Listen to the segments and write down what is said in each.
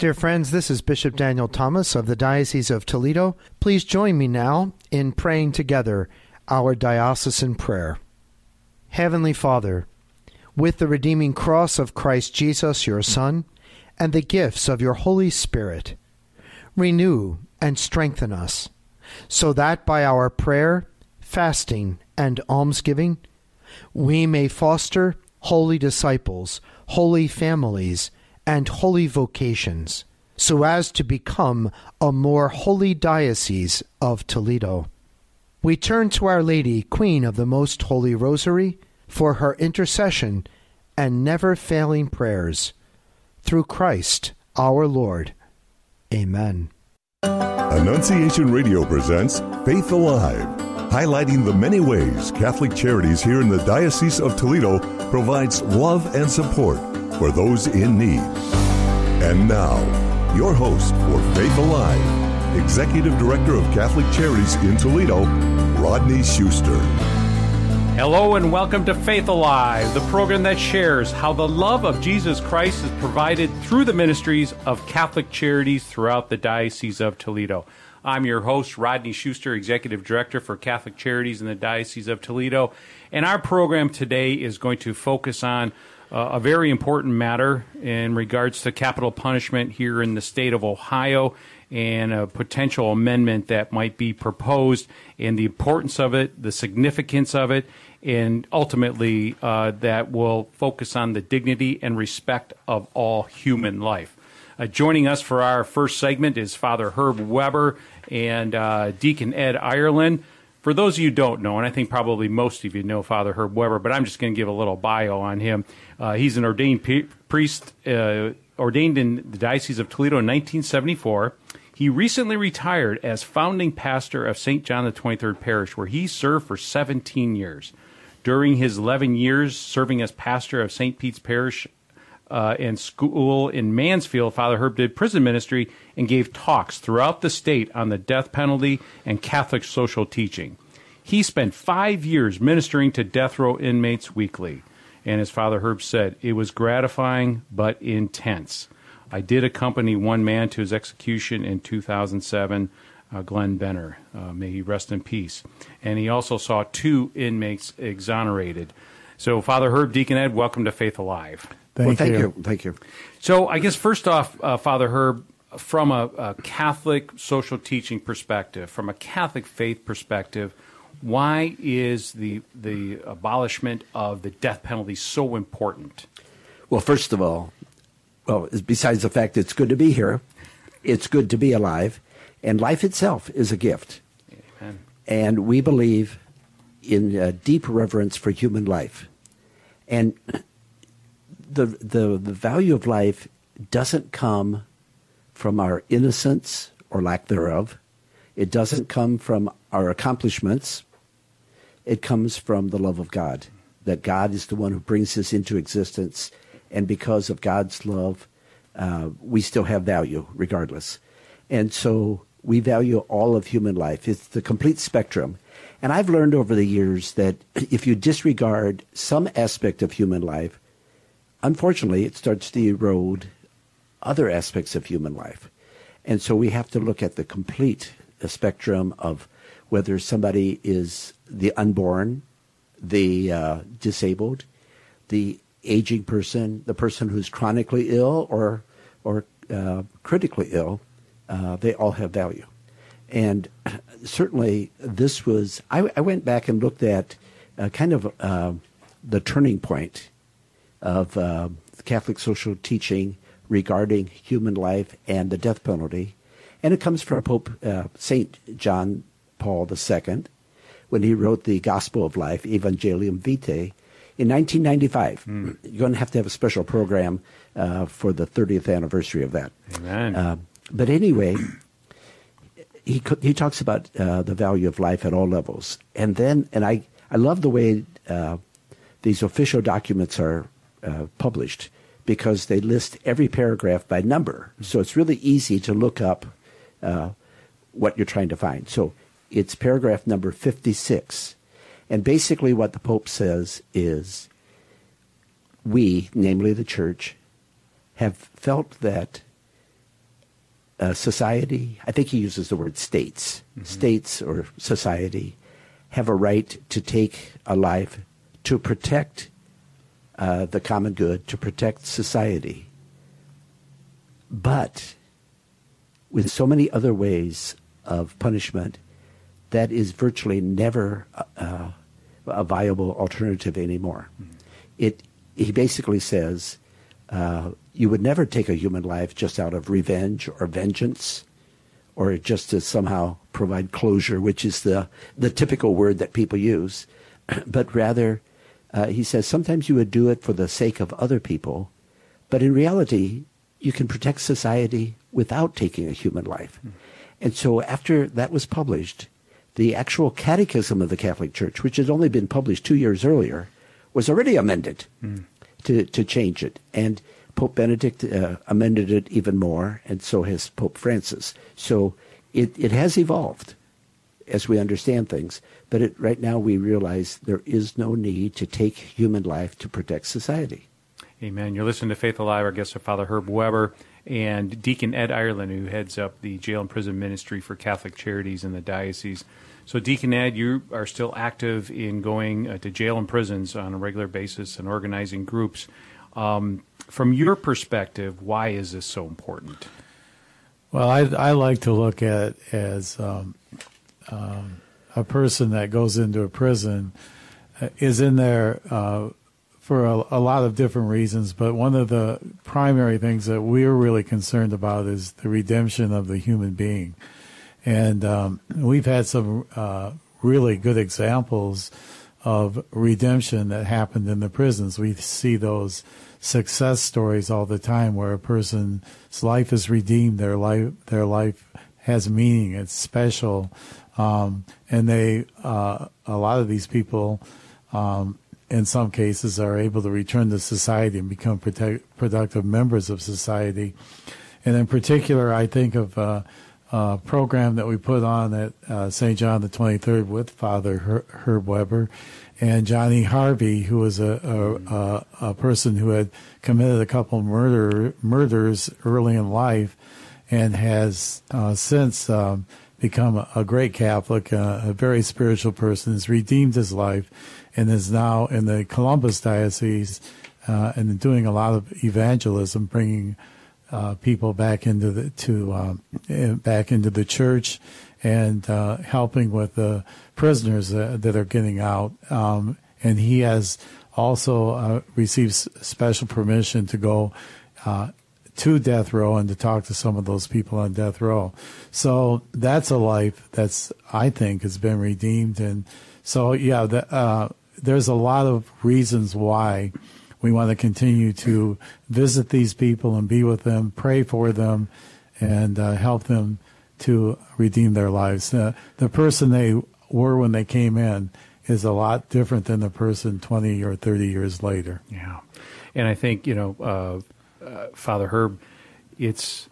Dear friends, this is Bishop Daniel Thomas of the Diocese of Toledo. Please join me now in praying together our diocesan prayer. Heavenly Father, with the redeeming cross of Christ Jesus, your Son, and the gifts of your Holy Spirit, renew and strengthen us, so that by our prayer, fasting, and almsgiving, we may foster holy disciples, holy families, and holy vocations, so as to become a more holy diocese of Toledo. We turn to Our Lady, Queen of the Most Holy Rosary, for her intercession and never failing prayers. Through Christ our Lord. Amen. Annunciation Radio presents Faith Alive, highlighting the many ways Catholic Charities here in the Diocese of Toledo provides love and support for those in need. And now, your host for Faith Alive, Executive Director of Catholic Charities in Toledo, Rodney Schuster. Hello and welcome to Faith Alive, the program that shares how the love of Jesus Christ is provided through the ministries of Catholic Charities throughout the Diocese of Toledo. I'm your host, Rodney Schuster, Executive Director for Catholic Charities in the Diocese of Toledo. And our program today is going to focus on uh, a very important matter in regards to capital punishment here in the state of Ohio and a potential amendment that might be proposed and the importance of it, the significance of it, and ultimately uh, that will focus on the dignity and respect of all human life. Uh, joining us for our first segment is Father Herb Weber and uh, Deacon Ed Irelan. For those of you who don't know, and I think probably most of you know Father Herb Weber, but I'm just going to give a little bio on him. Uh, he's an ordained pe- priest, uh, ordained in the Diocese of Toledo in 1974. He recently retired as founding pastor of St. John the 23rd Parish, where he served for 17 years. During his 11 years serving as pastor of St. Pete's Parish uh, and school in Mansfield, Father Herb did prison ministry and gave talks throughout the state on the death penalty and Catholic social teaching. He spent five years ministering to death row inmates weekly. And as Father Herb said, it was gratifying but intense. I did accompany one man to his execution in 2007, uh, Glenn Benner. Uh, may he rest in peace. And he also saw two inmates exonerated. So, Father Herb, Deacon Ed, welcome to Faith Alive. Thank, well, thank you. you. Thank you. So, I guess first off, uh, Father Herb, from a, a Catholic social teaching perspective, from a Catholic faith perspective, why is the the abolishment of the death penalty so important? Well, first of all, well, besides the fact it's good to be here, it's good to be alive, and life itself is a gift. Amen. And we believe in a deep reverence for human life. And the, the, the value of life doesn't come from our innocence or lack thereof. It doesn't come from our accomplishments. It comes from the love of God, that God is the one who brings us into existence. And because of God's love, uh, we still have value regardless. And so we value all of human life. It's the complete spectrum. And I've learned over the years that if you disregard some aspect of human life, unfortunately, it starts to erode other aspects of human life. And so we have to look at the complete spectrum of whether somebody is the unborn, the uh, disabled, the aging person, the person who's chronically ill or or uh, critically ill, uh, they all have value. And certainly, this was. I, I went back and looked at uh, kind of uh, the turning point of uh, Catholic social teaching regarding human life and the death penalty, and it comes from Pope uh, Saint John Paul II when he wrote the Gospel of Life, Evangelium Vitae, in 1995. Mm. You're going to have to have a special program uh, for the 30th anniversary of that. Amen. Uh, but anyway, he he talks about uh, the value of life at all levels, and then and I I love the way uh, these official documents are uh, published because they list every paragraph by number, so it's really easy to look up uh, what you're trying to find. So it's paragraph number 56. And basically, what the Pope says is we, namely the church, have felt that uh, society, I think he uses the word states, mm-hmm. states or society have a right to take a life to protect uh, the common good, to protect society. But with so many other ways of punishment, that is virtually never uh, a viable alternative anymore. Mm-hmm. It, he basically says uh, you would never take a human life just out of revenge or vengeance or just to somehow provide closure, which is the, the typical word that people use, but rather, uh, he says, sometimes you would do it for the sake of other people, but in reality, you can protect society without taking a human life. Mm. And so after that was published, the actual catechism of the Catholic Church, which had only been published two years earlier, was already amended mm. to, to change it. And Pope Benedict uh, amended it even more, and so has Pope Francis. So it, it has evolved as we understand things. But it, right now we realize there is no need to take human life to protect society. Amen. You're listening to Faith Alive. Our guests are Father Herb Weber and Deacon Ed Irelan, who heads up the jail and prison ministry for Catholic Charities in the diocese. So, Deacon Ed, you are still active in going uh, to jail and prisons on a regular basis and organizing groups. Um, from your perspective, why is this so important? Well, I, I like to look at it as um, um, a person that goes into a prison uh, is in there uh, for a, a, lot of different reasons, but one of the primary things that we're really concerned about is the redemption of the human being. And um, we've had some uh, really good examples of redemption that happened in the prisons. We see those success stories all the time where a person's life is redeemed, their life their life has meaning, it's special, um, and they uh, a lot of these people. Um, in some cases, are able to return to society and become protect, productive members of society. And in particular, I think of uh, uh, program that we put on at uh, St. John the 23rd with Father Her- Herb Weber and Johnny Harvey, who was a, a, a, a person who had committed a couple murder murders early in life, and has uh, since um, become a, great Catholic, uh, a very spiritual person, has redeemed his life, and is now in the Columbus diocese uh, and doing a lot of evangelism, bringing uh, people back into the to um, back into the church and uh, helping with the prisoners that are getting out. Um, and he has also uh, received special permission to go uh, to death row and to talk to some of those people on death row. So that's a life that's I think has been redeemed. And so yeah, the, uh, there's a lot of reasons why we want to continue to visit these people and be with them, pray for them, and uh, help them to redeem their lives. Uh, the person they were when they came in is a lot different than the person 20 or 30 years later. Yeah. And I think, you know, uh, uh, Father Herb, it's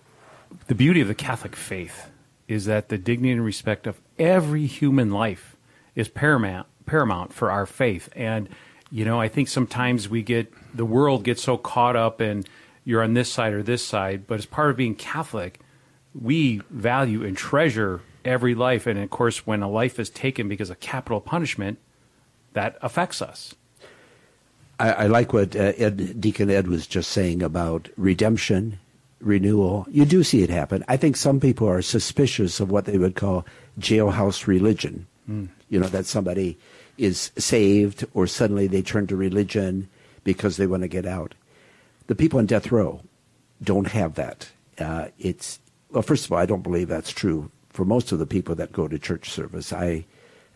the beauty of the Catholic faith is that the dignity and respect of every human life is paramount paramount for our faith. And you know, I think sometimes we get the world gets so caught up in you're on this side or this side, but as part of being Catholic, we value and treasure every life. And of course, when a life is taken because of capital punishment, that affects us. I, I like what uh, Ed, Deacon Ed was just saying about redemption, renewal. You do see it happen. I think some people are suspicious of what they would call jailhouse religion. Mm. You know, that somebody is saved or suddenly they turn to religion because they want to get out. The people on death row don't have that. Uh, it's well, first of all, I don't believe that's true for most of the people that go to church service. I,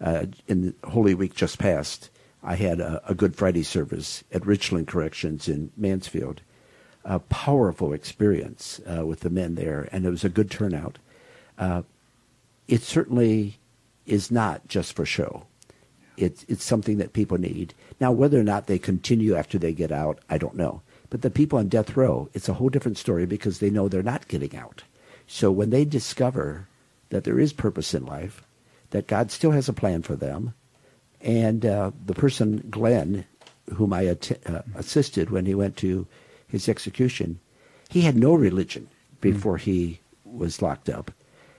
uh, in Holy Week just passed, I had a, a, Good Friday service at Richland Corrections in Mansfield. A powerful experience uh, with the men there, and it was a good turnout. Uh, it certainly is not just for show. It's it's something that people need. Now, whether or not they continue after they get out, I don't know. But the people on death row, it's a whole different story because they know they're not getting out. So when they discover that there is purpose in life, that God still has a plan for them, and uh, the person Glenn, whom I att- uh, assisted when he went to his execution, he had no religion before he was locked up.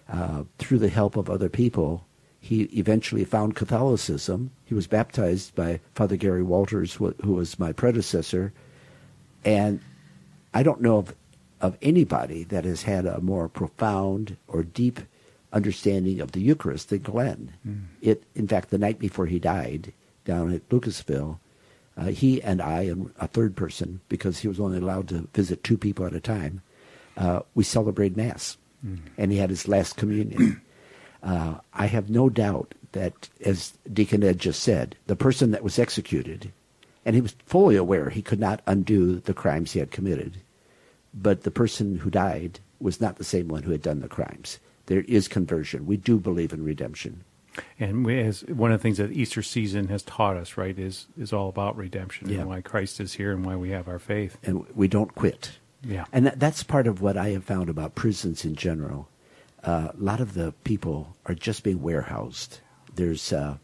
Uh, through the help of other people, he eventually found Catholicism. He was baptized by Father Gary Walters, who, who was my predecessor. And I don't know of, of anybody that has had a more profound or deep understanding of the Eucharist than Glenn. Mm. It, in fact, the night before he died down at Lucasville, uh, he and I and a third person, because he was only allowed to visit two people at a time, uh, we celebrated Mass. Mm. And he had his last communion. Uh, I have no doubt that, as Deacon Ed just said, the person that was executed, and he was fully aware he could not undo the crimes he had committed, but the person who died was not the same one who had done the crimes. There is conversion. We do believe in redemption. And we, as one of the things that Easter season has taught us, right, is is all about redemption yeah. and why Christ is here and why we have our faith. And we don't quit. Yeah. And that, that's part of what I have found about prisons in general uh, a lot of the people are just being warehoused. There's uh,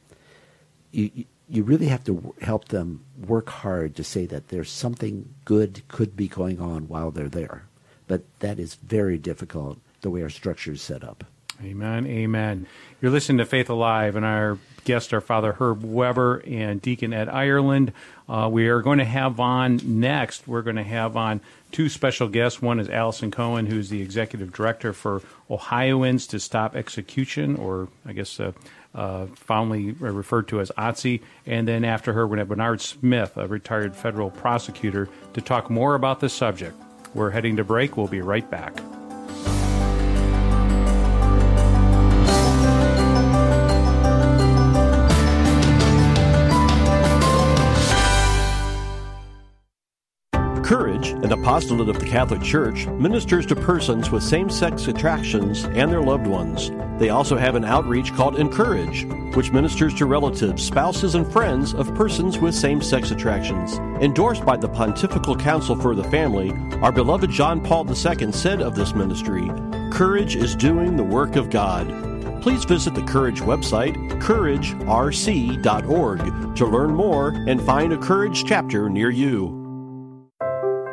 you you really have to help them work hard to say that there's something good could be going on while they're there, but that is very difficult the way our structure is set up. Amen. Amen. You're listening to Faith Alive, and our guests are Father Herb Weber and Deacon Ed Irelan. Uh, we are going to have on next, we're going to have on two special guests. One is Allison Cohen, who's the executive director for Ohioans to Stop Execution, or I guess uh, uh, fondly referred to as OTSE. And then after her, we're going to have Bernard Smith, a retired federal prosecutor, to talk more about the subject. We're heading to break. We'll be right back. Courage, an apostolate of the Catholic Church, ministers to persons with same sex attractions and their loved ones. They also have an outreach called Encourage, which ministers to relatives, spouses, and friends of persons with same sex attractions. Endorsed by the Pontifical Council for the Family, our beloved John Paul II said of this ministry Courage is doing the work of God. Please visit the Courage website, couragerc.org, to learn more and find a Courage chapter near you.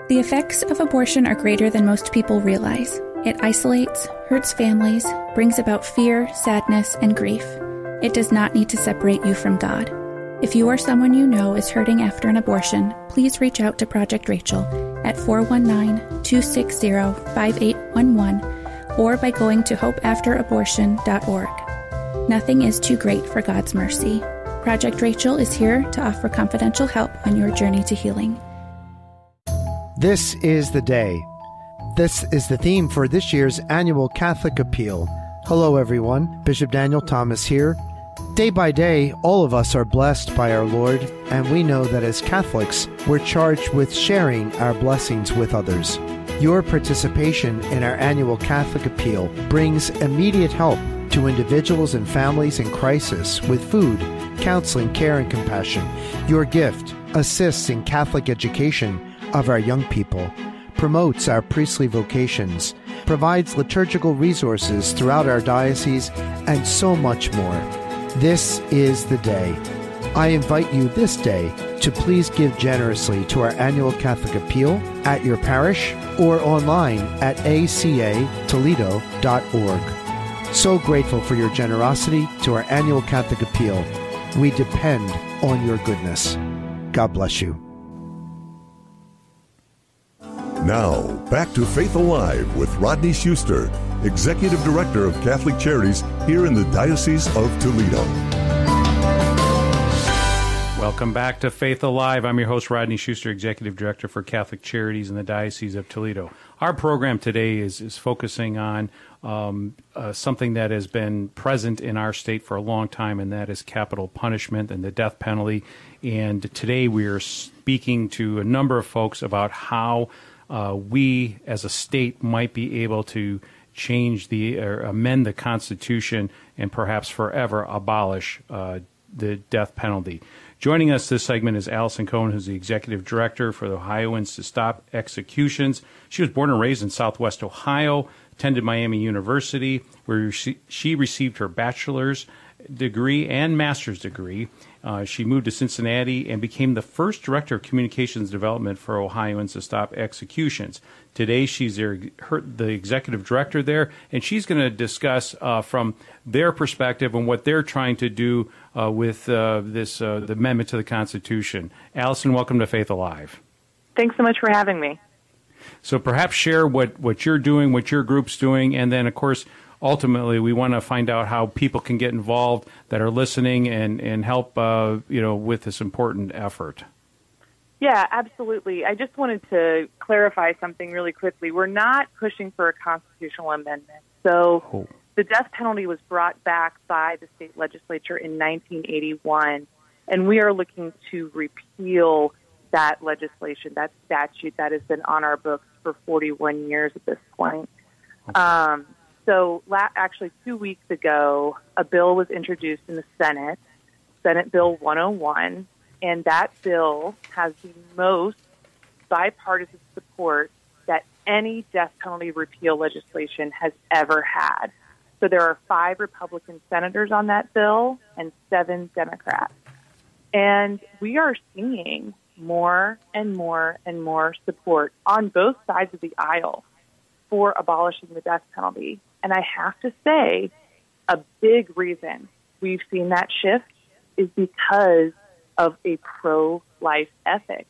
The effects of abortion are greater than most people realize. It isolates, hurts families, brings about fear, sadness, and grief. It does not need to separate you from God. If you or someone you know is hurting after an abortion, please reach out to Project Rachel at 419 260 5811 or by going to hopeafterabortion.org. Nothing is too great for God's mercy. Project Rachel is here to offer confidential help on your journey to healing. This is the day. This is the theme for this year's annual Catholic Appeal. Hello, everyone. Bishop Daniel Thomas here. Day by day, all of us are blessed by our Lord, and we know that as Catholics, we're charged with sharing our blessings with others. Your participation in our annual Catholic Appeal brings immediate help to individuals and families in crisis with food, counseling, care, and compassion. Your gift assists in Catholic education of our young people, promotes our priestly vocations, provides liturgical resources throughout our diocese, and so much more. This is the day. I invite you this day to please give generously to our annual Catholic Appeal at your parish or online at acatoledo.org. So grateful for your generosity to our annual Catholic Appeal. We depend on your goodness. God bless you. Now, back to Faith Alive with Rodney Schuster, Executive Director of Catholic Charities here in the Diocese of Toledo. Welcome back to Faith Alive. I'm your host, Rodney Schuster, Executive Director for Catholic Charities in the Diocese of Toledo. Our program today is, is focusing on um, uh, something that has been present in our state for a long time, and that is capital punishment and the death penalty. And today we are speaking to a number of folks about how uh, we as a state might be able to change the or amend the Constitution and perhaps forever abolish uh, the death penalty. Joining us this segment is Allison Cohen, who's the executive director for the Ohioans to Stop Executions. She was born and raised in Southwest Ohio, attended Miami University, where she, she received her bachelor's degree and master's degree. Uh, she moved to Cincinnati and became the first director of communications development for Ohioans to stop executions. Today, she's their, her, the executive director there, and she's going to discuss uh, from their perspective and what they're trying to do uh, with uh, this uh, the amendment to the Constitution. Allison, welcome to Faith Alive. Thanks so much for having me. So perhaps share what, what you're doing, what your group's doing, and then, of course, ultimately we want to find out how people can get involved that are listening and and help uh, you know with this important effort. Yeah, absolutely. I just wanted to clarify something really quickly. We're not pushing for a constitutional amendment. So oh. the death penalty was brought back by the state legislature in 1981, and we are looking to repeal that legislation, that statute that has been on our books for 41 years at this point. Um, so, la- actually, two weeks ago, a bill was introduced in the Senate, Senate Bill 101, and that bill has the most bipartisan support that any death penalty repeal legislation has ever had. So, there are five Republican senators on that bill and seven Democrats. And we are seeing more and more and more support on both sides of the aisle for abolishing the death penalty. And I have to say, a big reason we've seen that shift is because of a pro life ethic.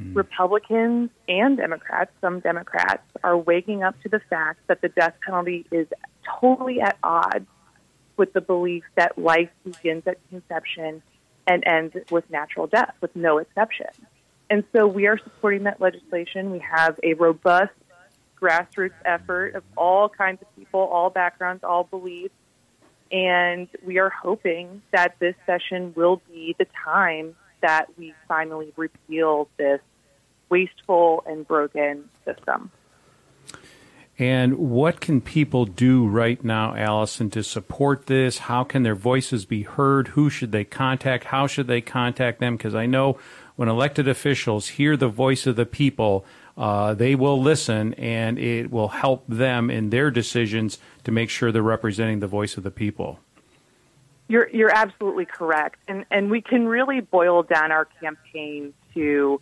Mm. Republicans and Democrats, some Democrats, are waking up to the fact that the death penalty is totally at odds with the belief that life begins at conception and ends with natural death, with no exception. And so we are supporting that legislation. We have a robust grassroots effort of all kinds of people, all backgrounds, all beliefs. And we are hoping that this session will be the time that we finally repeal this wasteful and broken system. And what can people do right now, Allison, to support this? How can their voices be heard? Who should they contact? How should they contact them? Because I know when elected officials hear the voice of the people, uh, they will listen and it will help them in their decisions to make sure they're representing the voice of the people. You're, you're absolutely correct. And, and we can really boil down our campaign to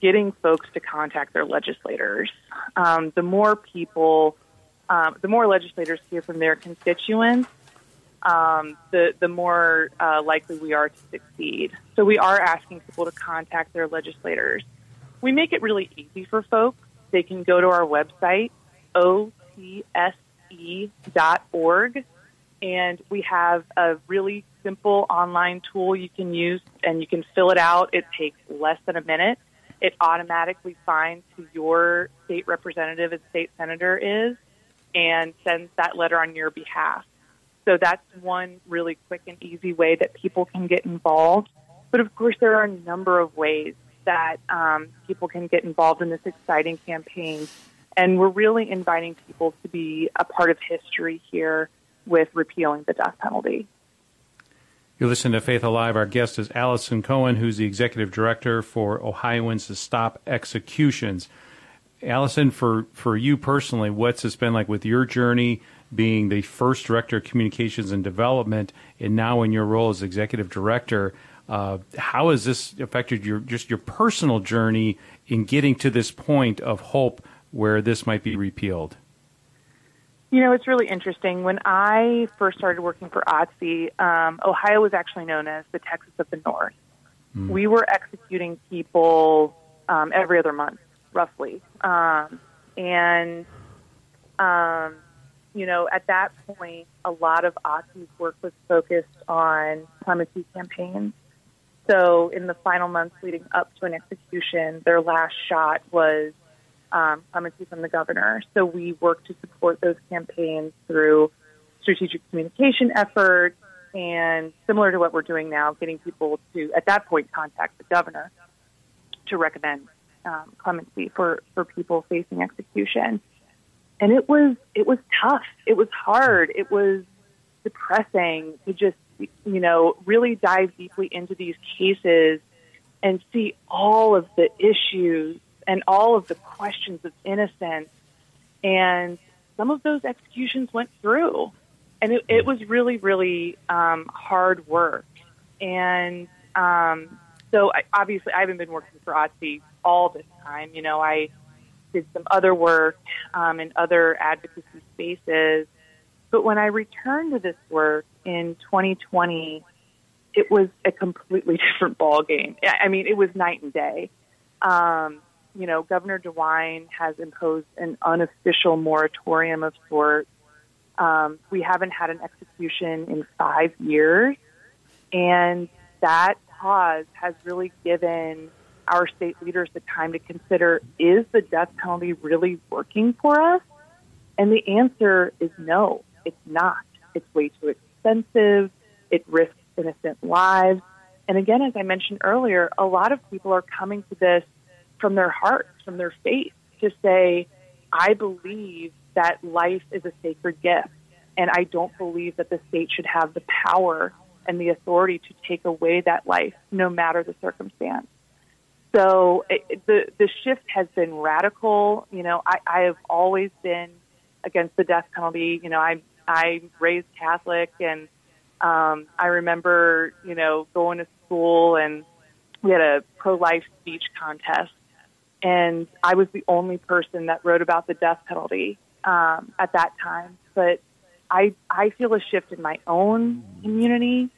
getting folks to contact their legislators. Um, the more people, um, the more legislators hear from their constituents, um, the, the more uh, likely we are to succeed. So we are asking people to contact their legislators we make it really easy for folks. They can go to our website, otse.org, and we have a really simple online tool you can use, and you can fill it out. It takes less than a minute. It automatically finds who your state representative and state senator is and sends that letter on your behalf. So that's one really quick and easy way that people can get involved. But of course, there are a number of ways that um, people can get involved in this exciting campaign. And we're really inviting people to be a part of history here with repealing the death penalty. You listen to Faith Alive. Our guest is Allison Cohen, who's the executive director for Ohioans to Stop Executions. Allison, for, for you personally, what's this been like with your journey being the first director of communications and development, and now in your role as executive director? Uh, how has this affected your just your personal journey in getting to this point of hope where this might be repealed? You know, it's really interesting. When I first started working for OTSE, um, Ohio was actually known as the Texas of the North. Mm. We were executing people um, every other month, roughly. Um, and, um, you know, at that point, a lot of OTSE's work was focused on clemency campaigns. So in the final months leading up to an execution, their last shot was um, clemency from the governor. So we worked to support those campaigns through strategic communication efforts and similar to what we're doing now, getting people to, at that point, contact the governor to recommend um, clemency for, for people facing execution. And it was, it was tough. It was hard. It was depressing to just you know, really dive deeply into these cases and see all of the issues and all of the questions of innocence. And some of those executions went through. and it, it was really, really um, hard work. And um, so, I, obviously, I haven't been working for OTSE all this time. You know, I did some other work um, in other advocacy spaces. But when I returned to this work in 2020, it was a completely different ball game. I mean, it was night and day. Um, you know, Governor DeWine has imposed an unofficial moratorium of sorts. Um, we haven't had an execution in five years, and that pause has really given our state leaders the time to consider is the death penalty really working for us? And the answer is no, it's not. It's way too expensive. It risks innocent lives. And again, as I mentioned earlier, a lot of people are coming to this from their hearts, from their faith, to say, I believe that life is a sacred gift. And I don't believe that the state should have the power and the authority to take away that life, no matter the circumstance. So it, the the shift has been radical. You know, I, I have always been against the death penalty. You know, I I raised Catholic, and um, I remember you know going to school, and we had a pro life speech contest, and I was the only person that wrote about the death penalty um, at that time. But I I feel a shift in my own community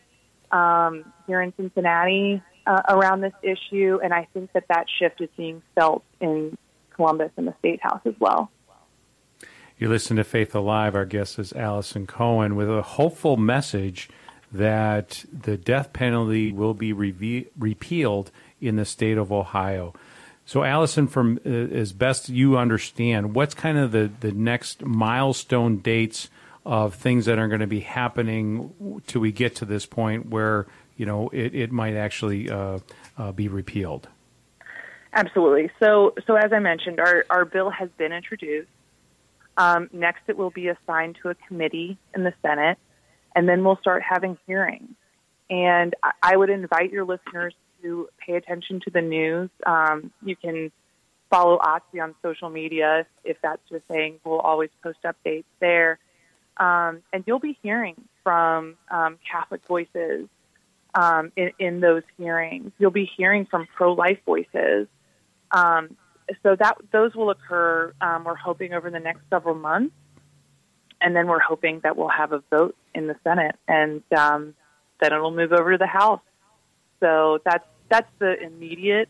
um, here in Cincinnati uh, around this issue, and I think that that shift is being felt in Columbus and the State House as well. You listen to Faith Alive. Our guest is Allison Cohen with a hopeful message that the death penalty will be repealed in the state of Ohio. So, Allison, from uh, as best you understand, what's kind of the, the next milestone dates of things that are going to be happening till we get to this point where you know, it, it might actually uh, uh, be repealed. Absolutely. So, so as I mentioned, our, our bill has been introduced. Um, next, it will be assigned to a committee in the Senate, and then we'll start having hearings. And I, I would invite your listeners to pay attention to the news. Um, you can follow OTSE on social media if that's your thing. We'll always post updates there. Um, and you'll be hearing from um, Catholic voices um, in, in, those hearings. You'll be hearing from pro-life voices. Um, so that those will occur. Um, we're hoping over the next several months, and then we're hoping that we'll have a vote in the Senate, and um, then it'll move over to the House. So that's that's the immediate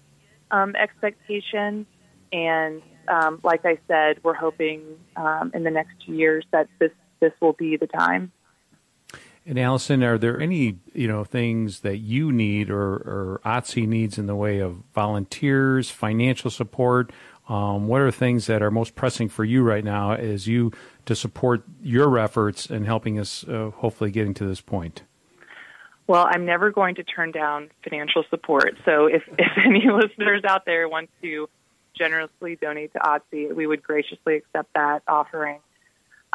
um, expectation, and um, like I said, we're hoping in the next two years that this this will be the time. And Allison, are there any you know things that you need or, or OTSE needs in the way of volunteers, financial support? Um, what are things that are most pressing for you right now as you to support your efforts and helping us uh, hopefully getting to this point? Well, I'm never going to turn down financial support. So if, if any listeners out there want to generously donate to OTSE, we would graciously accept that offering.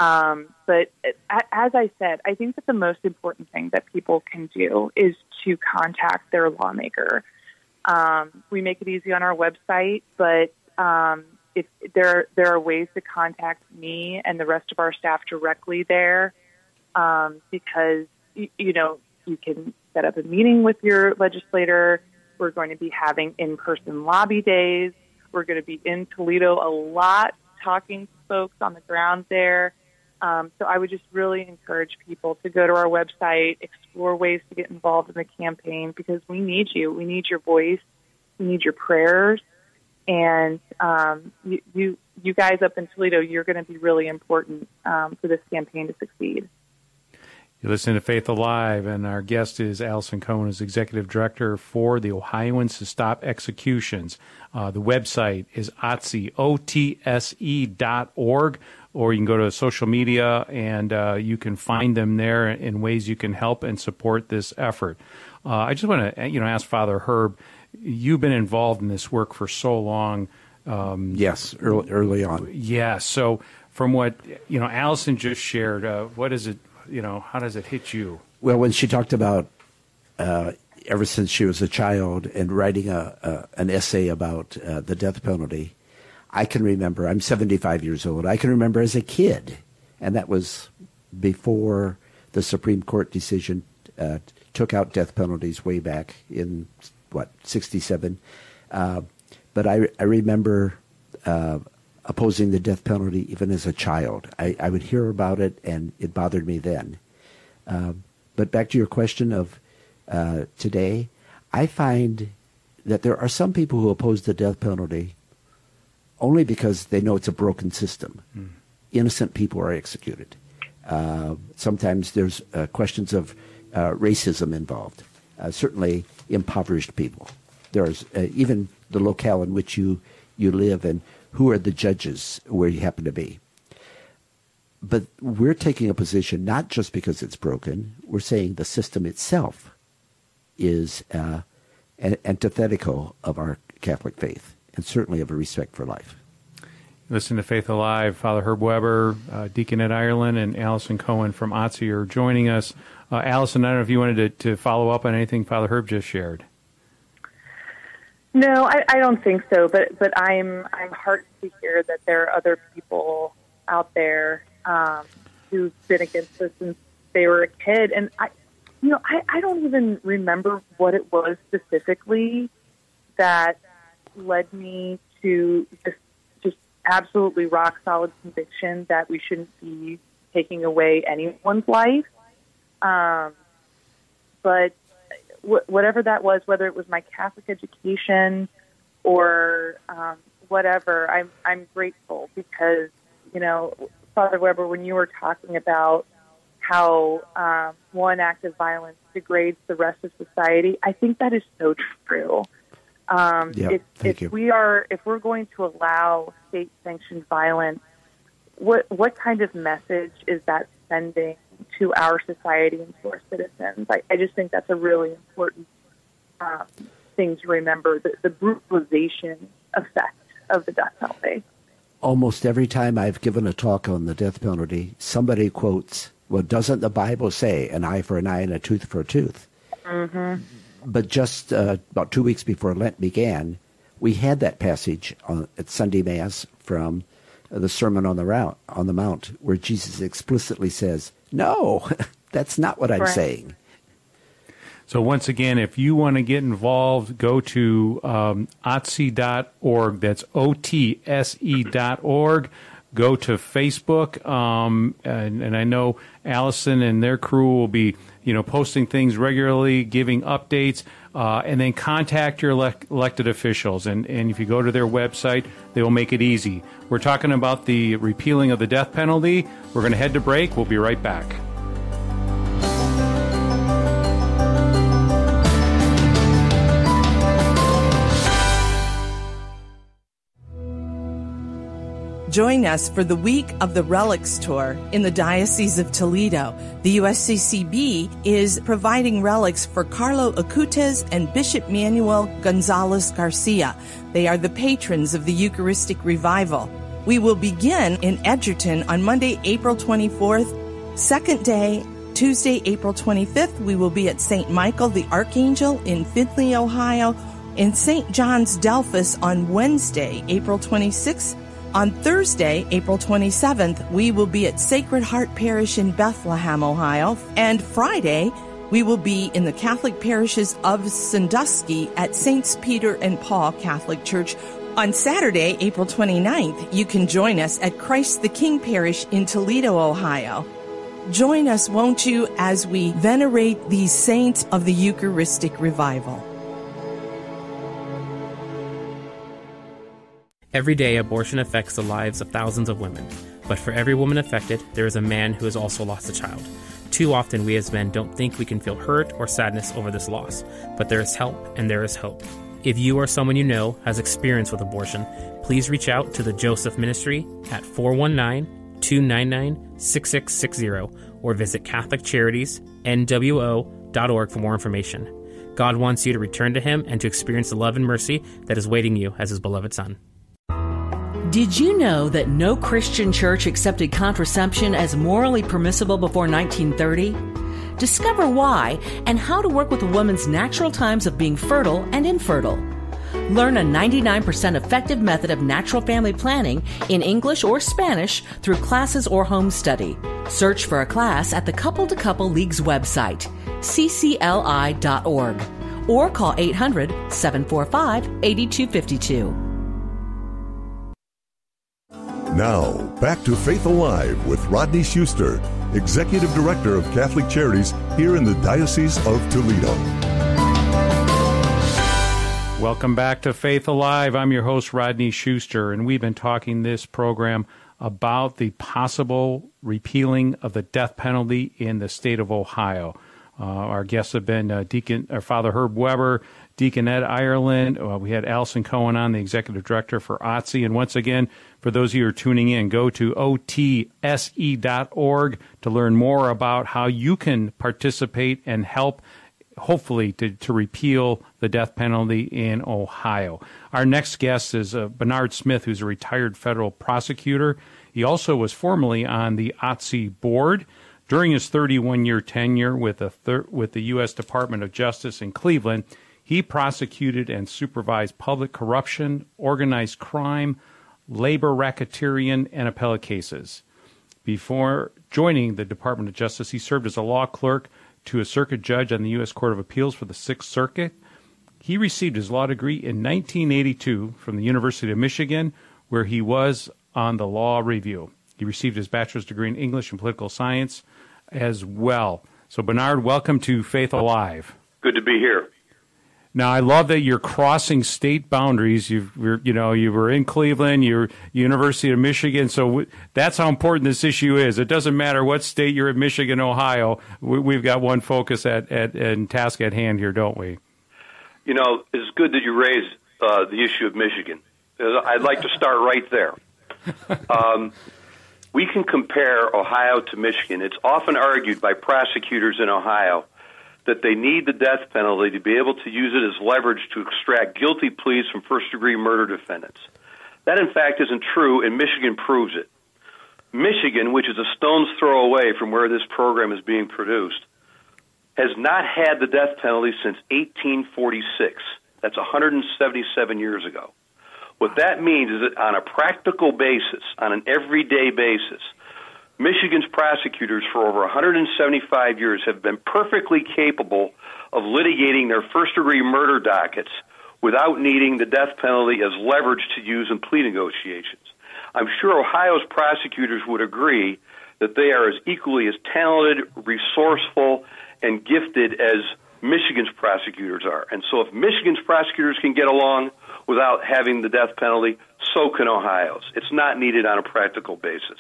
Um, but as I said, I think that the most important thing that people can do is to contact their lawmaker. Um, we make it easy on our website, but um, if there there are ways to contact me and the rest of our staff directly there, um, because you, you know you can set up a meeting with your legislator. We're going to be having in-person lobby days. We're going to be in Toledo a lot, talking to folks on the ground there. Um, so I would just really encourage people to go to our website, explore ways to get involved in the campaign because we need you. We need your voice. We need your prayers. And um, you, you, you guys up in Toledo, you're going to be really important um, for this campaign to succeed. You listen to Faith Alive, and our guest is Allison Cohen, is executive director for the Ohioans to Stop Executions. Uh, the website is OTSE, O-T-S-E dot org or you can go to social media and uh, you can find them there in ways you can help and support this effort. Uh, I just want to you know ask Father Herb, you've been involved in this work for so long. Um, yes, early, early on. Yes. Yeah, so from what you know, Allison just shared, uh, what is it? You know, how does it hit you? Well, when she talked about uh, ever since she was a child and writing a, a an essay about uh, the death penalty, I can remember, I'm 75 years old, I can remember as a kid, and that was before the Supreme Court decision uh, took out death penalties way back in what '67. Uh, but I, I remember uh, opposing the death penalty even as a child. I, I, would hear about it, and it bothered me then. Uh, but back to your question of uh, today, I find that there are some people who oppose the death penalty only because they know it's a broken system. Mm. Innocent people are executed. Uh, sometimes there's uh, questions of uh, racism involved. Uh, certainly, impoverished people. There's uh, even the locale in which you you live and who are the judges where you happen to be. But we're taking a position not just because it's broken. We're saying the system itself is uh, antithetical of our Catholic faith and certainly of a respect for life. Listen to Faith Alive. Father Herb Weber, uh, Deacon at Irelan, and Allison Cohen from OTSE are joining us. Uh, Allison, I don't know if you wanted to, to follow up on anything Father Herb just shared. No, I, I don't think so. But but I'm I'm heartened to hear that there are other people out there um, who've been against this since they were a kid, and I, you know, I, I don't even remember what it was specifically that led me to just just absolutely rock solid conviction that we shouldn't be taking away anyone's life. Um, but wh- whatever that was, whether it was my Catholic education or um, whatever, I'm I'm grateful because you know, Father Weber, when you were talking about how um, one act of violence degrades the rest of society, I think that is so true. Um, yeah, if, thank if you. we are, if we're going to allow state-sanctioned violence, what what kind of message is that sending to our society and to our citizens? I, I just think that's a really important um, thing to remember: the, the brutalization effect of the death penalty. Almost every time I've given a talk on the death penalty, somebody quotes, "Well, doesn't the Bible say an eye for an eye and a tooth for a tooth?" Mm-hmm. But just uh, about two weeks before Lent began, we had that passage on, at Sunday Mass from the Sermon on the, Route, on the Mount, where Jesus explicitly says, No, that's not what I'm right. saying. So, once again, if you want to get involved, go to um, otse.org. That's O T S E dot org. Go to Facebook. Um, and, and I know Allison and their crew will be you know, posting things regularly, giving updates, uh, and then contact your elect- elected officials. And, and if you go to their website, they will make it easy. We're talking about the repealing of the death penalty. We're going to head to break. We'll be right back. Join us for the Week of the Relics Tour in the Diocese of Toledo. The USCCB is providing relics for Carlo Acutis and Bishop Manuel Gonzalez Garcia. They are the patrons of the Eucharistic Revival. We will begin in Edgerton on Monday, April 24th. Second day, Tuesday, April 25th, we will be at St. Michael the Archangel in Findlay, Ohio. In St. John's Delphos on Wednesday, April 26th, on Thursday, April 27th, we will be at Sacred Heart Parish in Bethlehem, Ohio. And Friday, we will be in the Catholic parishes of Sandusky at Saints Peter and Paul Catholic Church. On Saturday, April 29th, you can join us at Christ the King Parish in Toledo, Ohio. Join us, won't you, as we venerate these saints of the Eucharistic revival. Every day, abortion affects the lives of thousands of women. But for every woman affected, there is a man who has also lost a child. Too often, we as men don't think we can feel hurt or sadness over this loss, but there is help and there is hope. If you or someone you know has experience with abortion, please reach out to the Joseph Ministry at 419 299 6660 or visit CatholicCharitiesNWO.org for more information. God wants you to return to Him and to experience the love and mercy that is waiting you as His beloved Son. Did you know that no Christian church accepted contraception as morally permissible before 1930? Discover why and how to work with a woman's natural times of being fertile and infertile. Learn a 99% effective method of natural family planning in English or Spanish through classes or home study. Search for a class at the Couple to Couple League's website, ccli.org, or call 800 745 8252. Now, back to Faith Alive with Rodney Schuster, Executive Director of Catholic Charities here in the Diocese of Toledo. Welcome back to Faith Alive. I'm your host, Rodney Schuster, and we've been talking this program about the possible repealing of the death penalty in the state of Ohio. Uh, our guests have been uh, Deacon, or Father Herb Weber, Deacon Ed Irelan. Uh, we had Allison Cohen on, the executive director for OTSE. And once again, for those of you who are tuning in, go to otse.org to learn more about how you can participate and help, hopefully, to, to repeal the death penalty in Ohio. Our next guest is uh, Bernard Smith, who's a retired federal prosecutor. He also was formerly on the OTSE board. During his 31 year tenure with thir- with the U.S. Department of Justice in Cleveland, he prosecuted and supervised public corruption, organized crime, labor racketeering, and appellate cases. Before joining the Department of Justice, he served as a law clerk to a circuit judge on the U.S. Court of Appeals for the Sixth Circuit. He received his law degree in 1982 from the University of Michigan, where he was on the law review. He received his bachelor's degree in English and political science as well. So, Bernard, welcome to Faith Alive. Good to be here. Now, I love that you're crossing state boundaries. You've, you know, you were in Cleveland, you're University of Michigan. So w- that's how important this issue is. It doesn't matter what state you're in, Michigan, Ohio. We, have got one focus at, at and task at hand here, don't we? You know, it's good that you raised uh, the issue of Michigan. I'd like to start right there. Um, we can compare Ohio to Michigan. It's often argued by prosecutors in Ohio that they need the death penalty to be able to use it as leverage to extract guilty pleas from first degree murder defendants. That, in fact, isn't true, and Michigan proves it. Michigan, which is a stone's throw away from where this program is being produced, has not had the death penalty since 1846. That's 177 years ago. What that means is that on a practical basis, on an everyday basis, Michigan's prosecutors for over 175 years have been perfectly capable of litigating their first degree murder dockets without needing the death penalty as leverage to use in plea negotiations. I'm sure Ohio's prosecutors would agree that they are as equally as talented, resourceful, and gifted as Michigan's prosecutors are. And so if Michigan's prosecutors can get along without having the death penalty, so can Ohio's. It's not needed on a practical basis.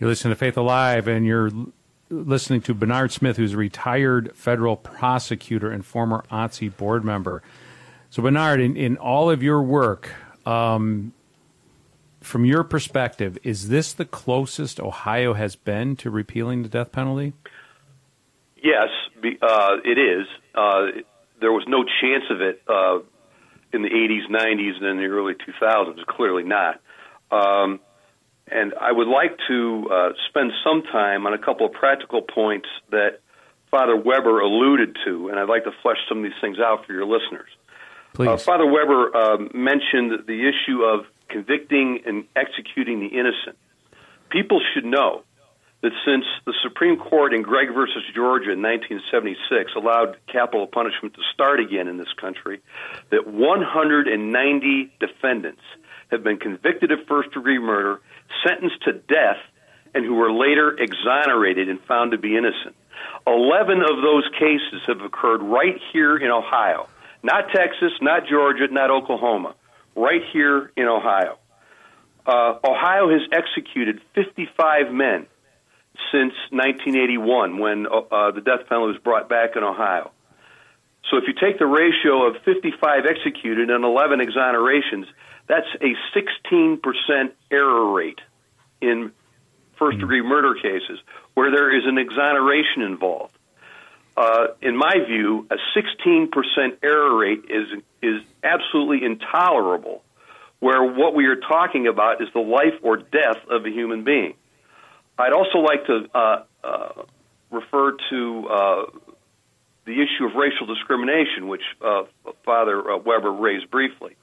You're listening to Faith Alive, and you're listening to Bernard Smith, who's a retired federal prosecutor and former OTSE board member. So, Bernard, in, in all of your work, um, from your perspective, is this the closest Ohio has been to repealing the death penalty? Yes, uh, it is. Uh, there was no chance of it uh, in the 80s, 90s, and in the early 2000s. Clearly not. Um, and I would like to uh, spend some time on a couple of practical points that Father Weber alluded to, and I'd like to flesh some of these things out for your listeners. Uh, Father Weber uh, mentioned the issue of convicting and executing the innocent. People should know that since the Supreme Court in Gregg versus Georgia in 1976 allowed capital punishment to start again in this country, that 190 defendants have been convicted of first degree murder, sentenced to death, and who were later exonerated and found to be innocent. 11 of those cases have occurred right here in Ohio. Not Texas, not Georgia, not Oklahoma. Right here in Ohio. Uh, Ohio has executed 55 men since 1981 when uh, uh, the death penalty was brought back in Ohio. So if you take the ratio of 55 executed and 11 exonerations, that's a 16% error rate in first degree murder cases where there is an exoneration involved. Uh, in my view, a 16% error rate is is absolutely intolerable. Where what we are talking about is the life or death of a human being. I'd also like to uh, uh, refer to uh, the issue of racial discrimination, which uh, Father uh, Weber raised briefly.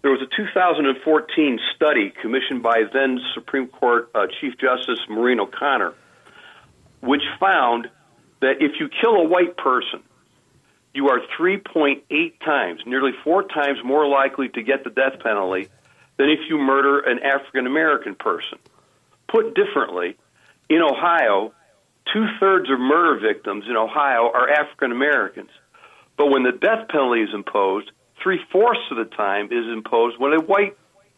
there was a 2014 study commissioned by then Supreme Court uh, Chief Justice Maureen O'Connor, which found that if you kill a white person, you are 3.8 times, nearly four times more likely to get the death penalty than if you murder an African American person. Put differently, in Ohio, two thirds of murder victims in Ohio are African Americans. But when the death penalty is imposed, three fourths of the time is imposed when a white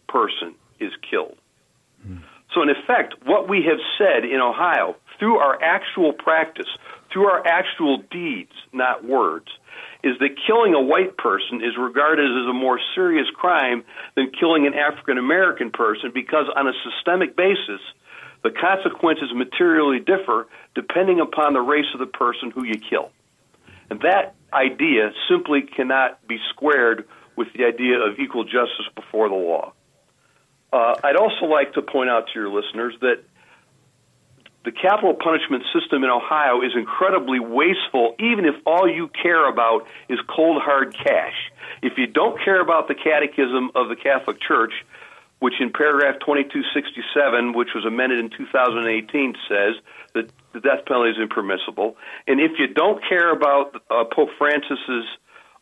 person is killed. So, in effect, what we have said in Ohio through our actual practice, through our actual deeds, not words, is that killing a white person is regarded as a more serious crime than killing an African American person because, on a systemic basis, the consequences materially differ depending upon the race of the person who you kill. And that idea simply cannot be squared with the idea of equal justice before the law. Uh, I'd also like to point out to your listeners that the capital punishment system in Ohio is incredibly wasteful, even if all you care about is cold hard cash. If you don't care about the Catechism of the Catholic Church, which in paragraph 2267, which was amended in 2018, says that the death penalty is impermissible, and if you don't care about uh, Pope Francis's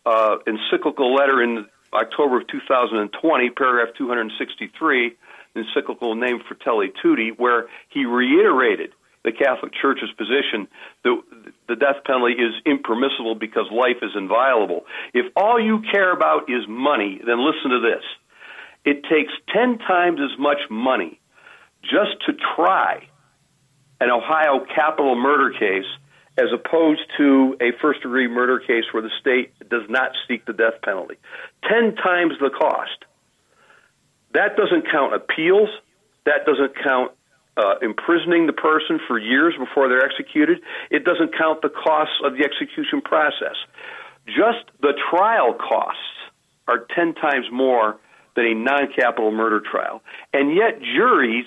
uh, encyclical letter in October of 2020, paragraph 263, encyclical named Fratelli Tutti, where he reiterated the Catholic Church's position that the death penalty is impermissible because life is inviolable. If all you care about is money, then listen to this. It takes 10 times as much money just to try an Ohio capital murder case as opposed to a first degree murder case where the state does not seek the death penalty. 10 times the cost. That doesn't count appeals. That doesn't count uh, imprisoning the person for years before they're executed. It doesn't count the costs of the execution process. Just the trial costs are 10 times more than a non capital murder trial. And yet, juries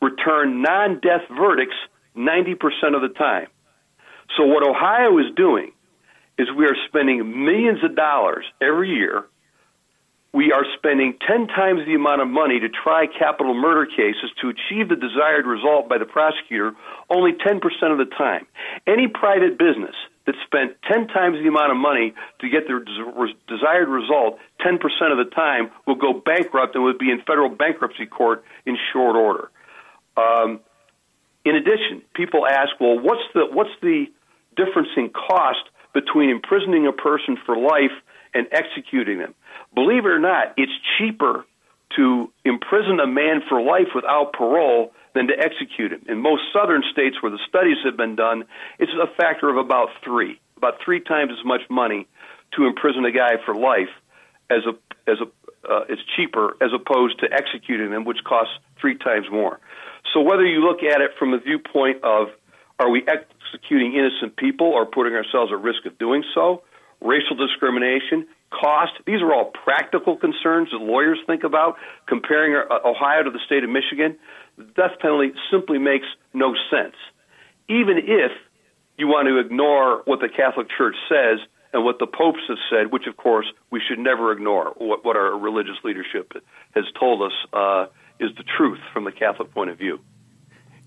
return non death verdicts 90% of the time. So, what Ohio is doing is we are spending millions of dollars every year we are spending 10 times the amount of money to try capital murder cases to achieve the desired result by the prosecutor only 10% of the time. Any private business that spent 10 times the amount of money to get their desired result 10% of the time will go bankrupt and would be in federal bankruptcy court in short order. Um, in addition, people ask, well, what's the, what's the difference in cost between imprisoning a person for life and executing them? Believe it or not, it's cheaper to imprison a man for life without parole than to execute him. In most southern states where the studies have been done, it's a factor of about three, about three times as much money to imprison a guy for life as a as a uh, it's cheaper as opposed to executing them, which costs three times more. So whether you look at it from the viewpoint of are we executing innocent people or putting ourselves at risk of doing so, racial discrimination, cost. These are all practical concerns that lawyers think about. Comparing uh, Ohio to the state of Michigan, the death penalty simply makes no sense. Even if you want to ignore what the Catholic Church says and what the popes have said, which of course we should never ignore, what, what our religious leadership has told us uh, is the truth from the Catholic point of view.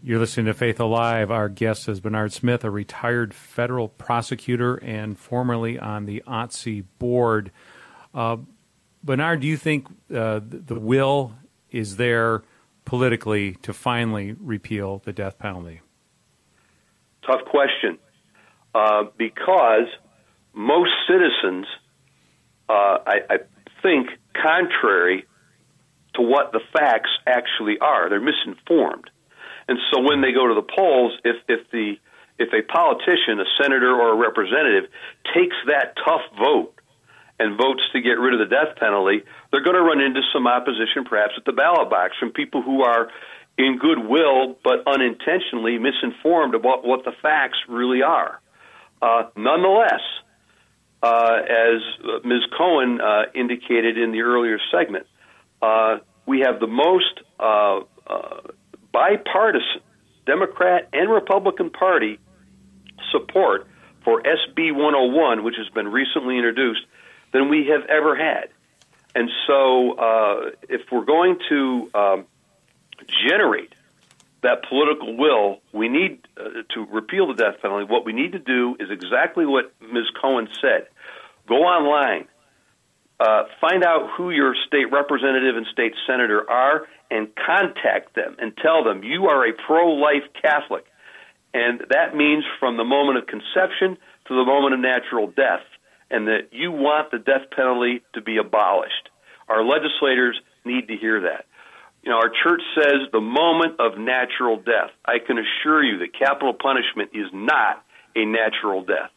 You're listening to Faith Alive. Our guest is Bernard Smith, a retired federal prosecutor and formerly on the OTSE board. Uh, Bernard, do you think uh, the will is there politically to finally repeal the death penalty? Tough question. Uh, because most citizens, uh, I, I think, contrary to what the facts actually are, they're misinformed and so when they go to the polls, if if the if a politician, a senator or a representative takes that tough vote and votes to get rid of the death penalty, they're going to run into some opposition perhaps at the ballot box from people who are in goodwill but unintentionally misinformed about what the facts really are. Uh, nonetheless, uh, as Ms. Cohen uh, indicated in the earlier segment, uh, we have the most uh, uh, bipartisan Democrat and Republican Party support for SB 101, which has been recently introduced, than we have ever had. And so, uh, if we're going to um, generate that political will, we need uh, to repeal the death penalty. What we need to do is exactly what Ms. Cohen said go online, uh, find out who your state representative and state senator are, and contact them and tell them you are a pro life Catholic. And that means from the moment of conception to the moment of natural death, and that you want the death penalty to be abolished. Our legislators need to hear that. You know, our church says the moment of natural death. I can assure you that capital punishment is not a natural death.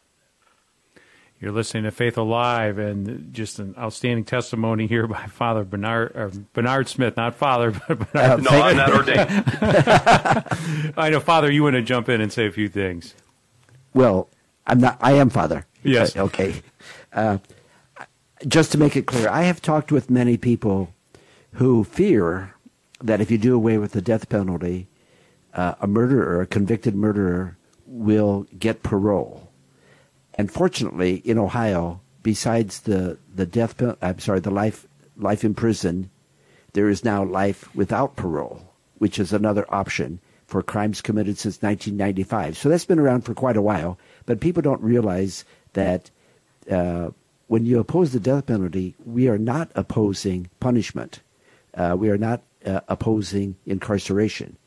You're listening to Faith Alive, and just an outstanding testimony here by Father Bernard Bernard Smith, not Father, but Bernard. Uh, no, I'm not ordained. I know, Father. You want to jump in and say a few things? Well, I'm not. I am Father. Yes. Uh, okay. Uh, just to make it clear, I have talked with many people who fear that if you do away with the death penalty, uh, a murderer, a convicted murderer, will get parole. And fortunately, in Ohio, besides the the death, I'm sorry, the life life in prison, there is now life without parole, which is another option for crimes committed since 1995. So that's been around for quite a while, but people don't realize that uh, when you oppose the death penalty, we are not opposing punishment. Uh, we are not uh, opposing incarceration.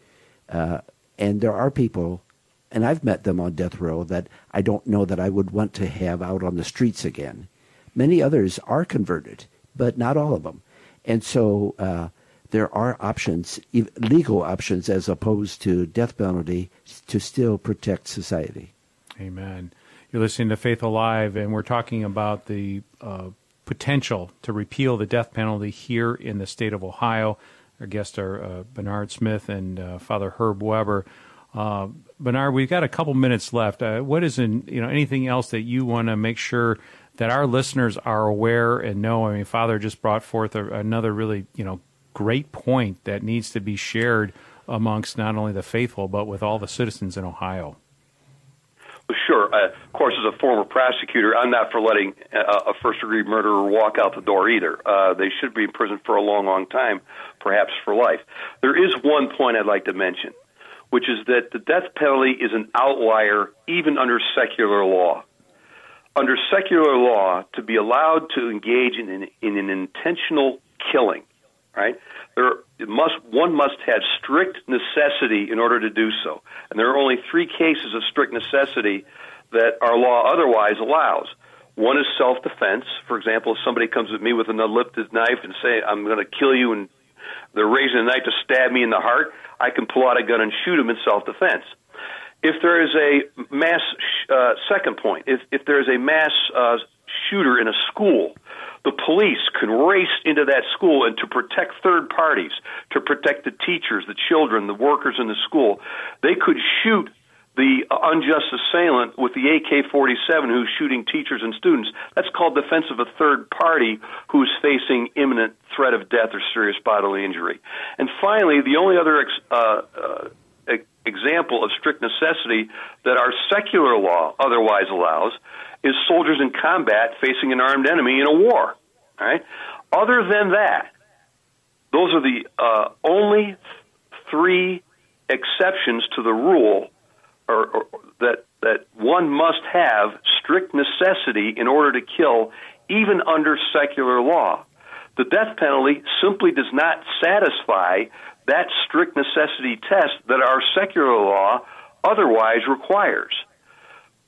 Uh, and there are people, and I've met them on death row, that I don't know that I would want to have out on the streets again. Many others are converted, but not all of them. And so uh, there are options, legal options, as opposed to death penalty, to still protect society. Amen. You're listening to Faith Alive, and we're talking about the uh, potential to repeal the death penalty here in the state of Ohio. Our guests are uh, Bernard Smith and uh, Father Herb Weber. Uh, Bernard, we've got a couple minutes left. Uh, what is in, you know anything else that you want to make sure that our listeners are aware and know? I mean, Father just brought forth a, another really you know great point that needs to be shared amongst not only the faithful but with all the citizens in Ohio. Sure. Uh, of course, as a former prosecutor, I'm not for letting uh, a first degree murderer walk out the door either. Uh, they should be in prison for a long, long time, perhaps for life. There is one point I'd like to mention, which is that the death penalty is an outlier even under secular law. Under secular law, to be allowed to engage in an, in an intentional killing, right? There must one must have strict necessity in order to do so, and there are only three cases of strict necessity that our law otherwise allows. One is self-defense. For example, if somebody comes at me with an unlifted knife and say, "I'm going to kill you," and they're raising a knife to stab me in the heart, I can pull out a gun and shoot them in self-defense. If there is a mass, uh, second point, if if there is a mass uh, shooter in a school, the police can race into that school and to protect third parties, to protect the teachers, the children, the workers in the school, they could shoot the unjust assailant with the AK 47 who's shooting teachers and students. That's called defense of a third party who's facing imminent threat of death or serious bodily injury. And finally, the only other ex- uh, uh, example of strict necessity that our secular law otherwise allows is soldiers in combat facing an armed enemy in a war. Right? Other than that, those are the uh, only three exceptions to the rule, or, or that that one must have strict necessity in order to kill, even under secular law. The death penalty simply does not satisfy that strict necessity test that our secular law otherwise requires.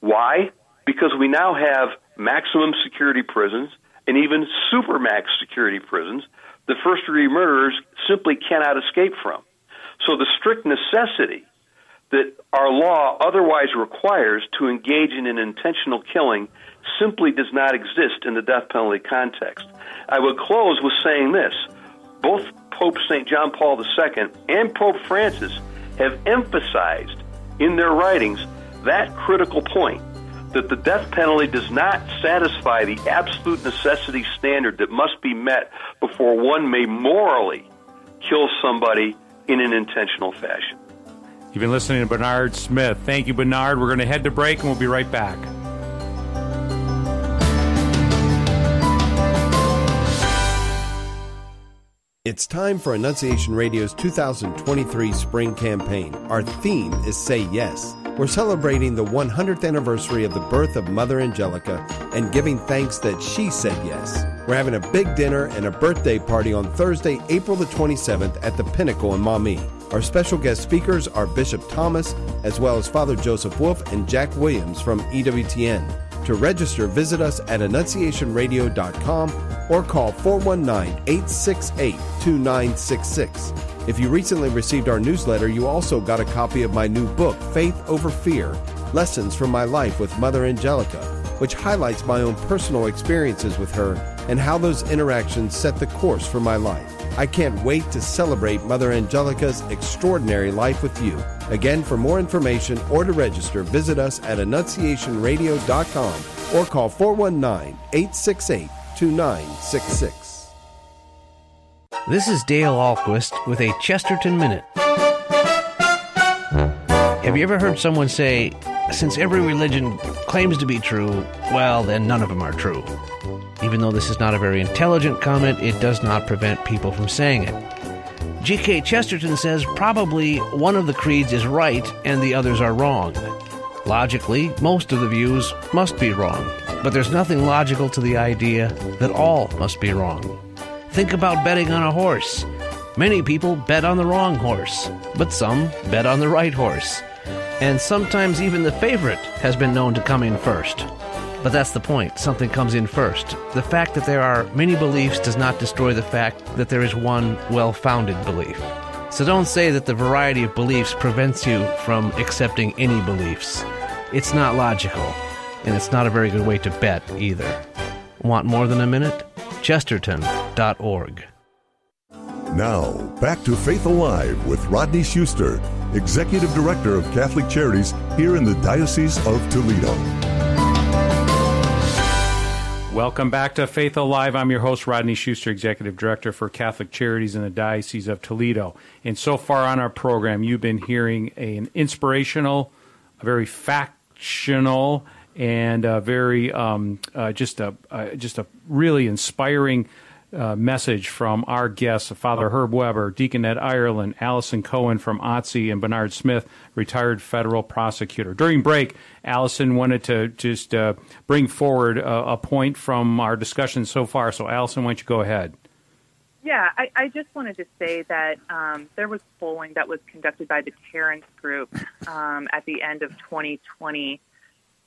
Why? because we now have maximum security prisons and even supermax security prisons that first degree murderers simply cannot escape from. So the strict necessity that our law otherwise requires to engage in an intentional killing simply does not exist in the death penalty context. I would close with saying this. Both Pope St. John Paul II and Pope Francis have emphasized in their writings that critical point that the death penalty does not satisfy the absolute necessity standard that must be met before one may morally kill somebody in an intentional fashion. You've been listening to Bernard Smith. Thank you, Bernard. We're going to head to break and we'll be right back. It's time for Annunciation Radio's 2023 spring campaign. Our theme is Say Yes. We're celebrating the 100th anniversary of the birth of Mother Angelica and giving thanks that she said yes. We're having a big dinner and a birthday party on Thursday, April the 27th at the Pinnacle in Maumee. Our special guest speakers are Bishop Thomas, as well as Father Joseph Wolfe and Jack Williams from EWTN. To register, visit us at AnnunciationRadio.com or call 419 868 2966. If you recently received our newsletter, you also got a copy of my new book, Faith Over Fear Lessons from My Life with Mother Angelica, which highlights my own personal experiences with her and how those interactions set the course for my life. I can't wait to celebrate Mother Angelica's extraordinary life with you. Again, for more information or to register, visit us at AnnunciationRadio.com or call 419 868 2966. This is Dale Ahlquist with a Chesterton Minute. Have you ever heard someone say, since every religion claims to be true, well, then none of them are true? Even though this is not a very intelligent comment, it does not prevent people from saying it. G.K. Chesterton says probably one of the creeds is right and the others are wrong. Logically, most of the views must be wrong, but there's nothing logical to the idea that all must be wrong. Think about betting on a horse. Many people bet on the wrong horse, but some bet on the right horse. And sometimes even the favorite has been known to come in first. But that's the point. Something comes in first. The fact that there are many beliefs does not destroy the fact that there is one well founded belief. So don't say that the variety of beliefs prevents you from accepting any beliefs. It's not logical, and it's not a very good way to bet either. Want more than a minute? Chesterton.org. Now, back to Faith Alive with Rodney Schuster, Executive Director of Catholic Charities here in the Diocese of Toledo. Welcome back to Faith Alive. I'm your host, Rodney Schuster, Executive Director for Catholic Charities in the Diocese of Toledo. And so far on our program, you've been hearing an inspirational, a very factional, and a very um, uh, just a uh, just a really inspiring uh, message from our guests, Father Herb Weber, Deacon Ed Irelan, Alison Cohen from OTSE, and Bernard Smith, retired federal prosecutor. During break, Alison wanted to just uh, bring forward a, a, point from our discussion so far. So, Alison, why don't you go ahead? Yeah, I, I just wanted to say that um, there was polling that was conducted by the Tarrance Group um, at the end of 2020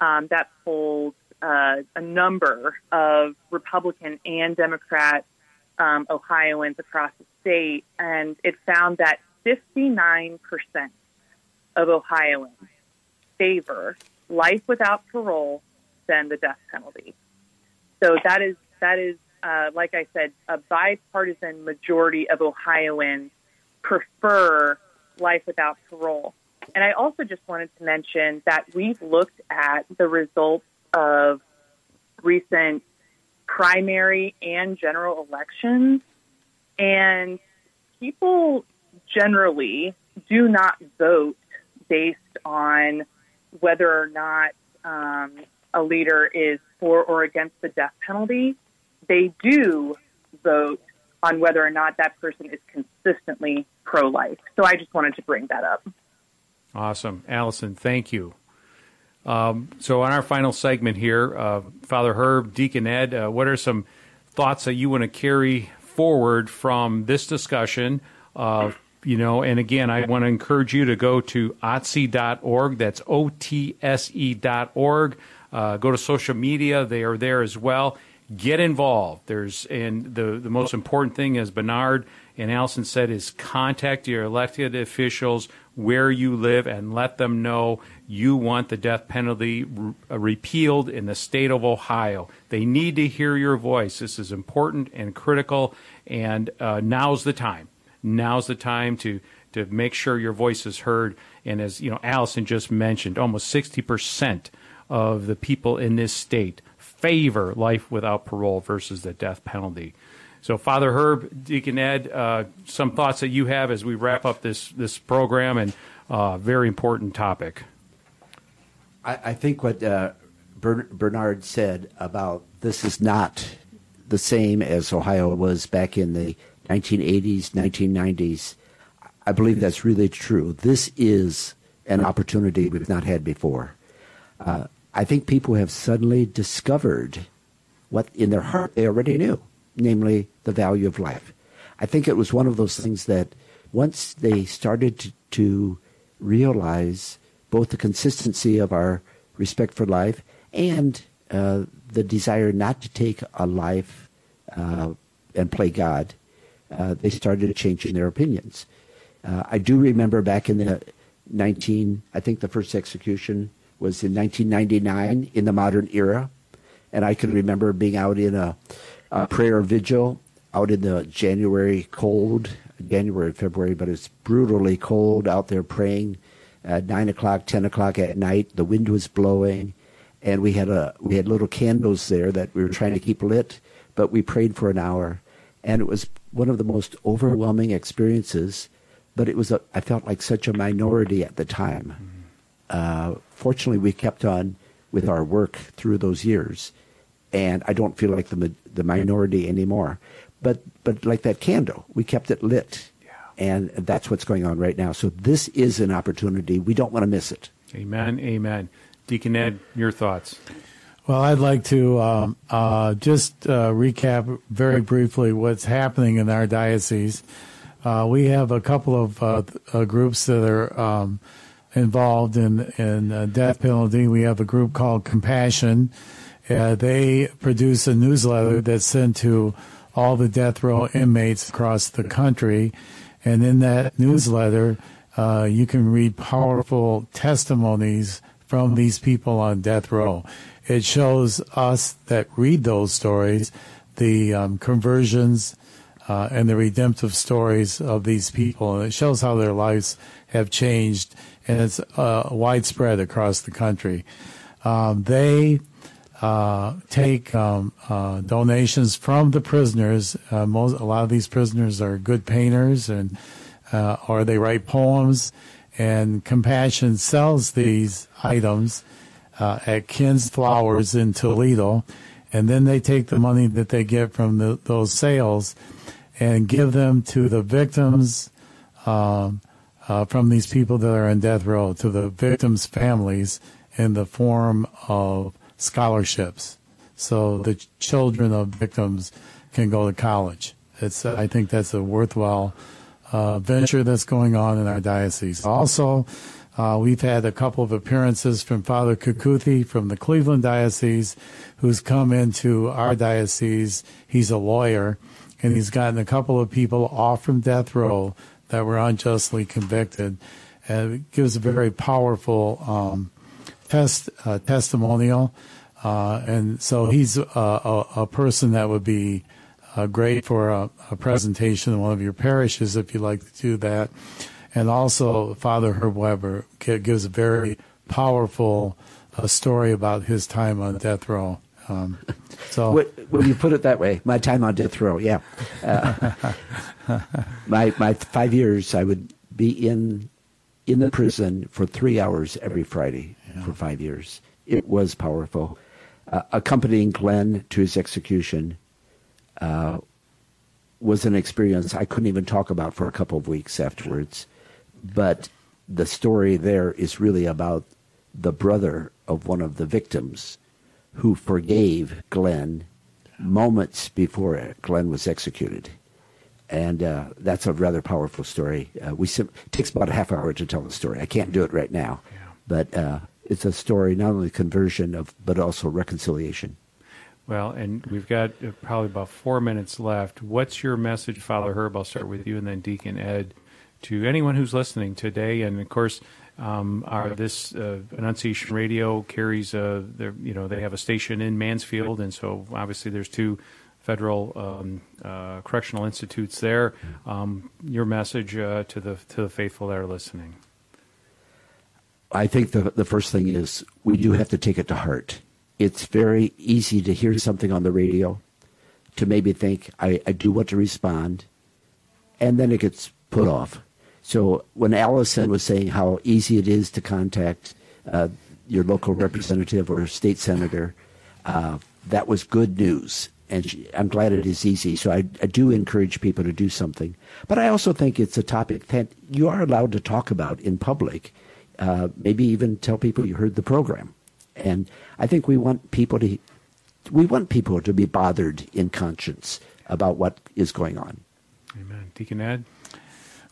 um, that polled uh, a number of Republican and Democrat um, Ohioans across the state, and it found that 59% of Ohioans favor life without parole than the death penalty. So that is that is uh, like I said, a bipartisan majority of Ohioans prefer life without parole. And I also just wanted to mention that we've looked at the results of recent primary and general elections, and people generally do not vote based on whether or not um, a leader is for or against the death penalty. They do vote on whether or not that person is consistently pro life. So I just wanted to bring that up. Awesome. Alison, thank you. Um, so, on our final segment here, uh, Father Herb, Deacon Ed, uh, what are some thoughts that you want to carry forward from this discussion? Uh, you know, and again, I want to encourage you to go to otse.org. That's O T S E.org. Uh, go to social media, they are there as well. Get involved. There's, and the, the most important thing, as Bernard and Alison said, is contact your elected officials where you live and let them know you want the death penalty re- uh, repealed in the state of Ohio. They need to hear your voice. This is important and critical, and uh, now's the time. Now's the time to to make sure your voice is heard. And as you know, Alison just mentioned, almost sixty percent of the people in this state favor life without parole versus the death penalty. So, Father Herb, Deacon Ed, uh, some thoughts that you have as we wrap up this this program and uh, very important topic. I, I think what uh, Bernard said about this is not the same as Ohio was back in the 1980s, 1990s. I believe that's really true. This is an opportunity we've not had before. Uh, I think people have suddenly discovered what in their heart they already knew, namely the value of life. I think it was one of those things that once they started to, to realize both the consistency of our respect for life and uh, the desire not to take a life uh, and play God, uh, they started changing their opinions. Uh, I do remember back in the 19, I think the first execution was in 1999 in the modern era. And I can remember being out in a, a prayer vigil out in the January cold, January, February, but it's brutally cold out there praying at 9 o'clock, 10 o'clock at night. The wind was blowing. And we had a we had little candles there that we were trying to keep lit, but we prayed for an hour, and it was one of the most overwhelming experiences but it was a, I felt like such a minority at the time. Uh, fortunately, we kept on with our work through those years, and I don't feel like the the minority anymore. But but like that candle, we kept it lit, and that's what's going on right now. So this is an opportunity. We don't want to miss it. Amen. Amen. Deacon Ed, your thoughts. Well, I'd like to um, uh, just uh, recap very briefly what's happening in our diocese. Uh, we have a couple of uh, uh, groups that are um, involved in in death penalty. We have a group called Compassion. Uh, they produce a newsletter that's sent to all the death row inmates across the country, and in that newsletter, uh, you can read powerful testimonies from these people on death row. It shows us that read those stories the um, conversions uh, and the redemptive stories of these people. And it shows how their lives have changed, and it's uh, widespread across the country. Um, they uh, take um, uh, donations from the prisoners. Uh, most, a lot of these prisoners are good painters, and uh, or they write poems. And Compassion sells these items at Kin's Flowers in Toledo, and then they take the money that they get from the, those sales and give them to the victims um, uh, from these people that are in death row, to the victims' families in the form of scholarships. So the children of victims can go to college. It's, I think that's a worthwhile uh, venture that's going on in our diocese. Also, uh, we've had a couple of appearances from Father Kukuthi from the Cleveland Diocese, who's come into our diocese. He's a lawyer, and he's gotten a couple of people off from death row that were unjustly convicted. And it gives a very powerful um, test uh, testimonial, uh, and so he's a, a, a, person that would be uh, great for a, a, presentation in one of your parishes if you'd like to do that. And also, Father Herb Weber gives a very powerful uh, story about his time on death row. Um, so when you put it that way, my time on death row, yeah. Uh, my my five years, I would be in in the prison for three hours every Friday yeah. for five years. It was powerful. Uh, accompanying Glenn to his execution uh, was an experience I couldn't even talk about for a couple of weeks afterwards. But the story there is really about the brother of one of the victims who forgave Glenn moments before Glenn was executed. And uh, that's a rather powerful story. Uh, we sim- it takes about a half hour to tell the story. I can't do it right now, yeah. but uh, it's a story not only conversion of, but also reconciliation. Well, and we've got uh, probably about four minutes left. What's your message, Father Herb? I'll start with you, and then Deacon Ed, to anyone who's listening today, and of course um, our this uh, Annunciation Radio carries a you know they have a station in Mansfield, and so obviously there's two federal um, uh, correctional institutes there. Um, your message uh, to the to the faithful that are listening. I think the the first thing is we do have to take it to heart. It's very easy to hear something on the radio, to maybe think I, I do want to respond, and then it gets put off so when Alison was saying how easy it is to contact uh, your local representative or state senator, uh, that was good news. and she, I'm glad it is easy. So I, I do encourage people to do something. But I also think it's a topic that you are allowed to talk about in public. Uh, maybe even tell people you heard the program. And I think we want people to we want people to be bothered in conscience about what is going on. Amen. Deacon Ed?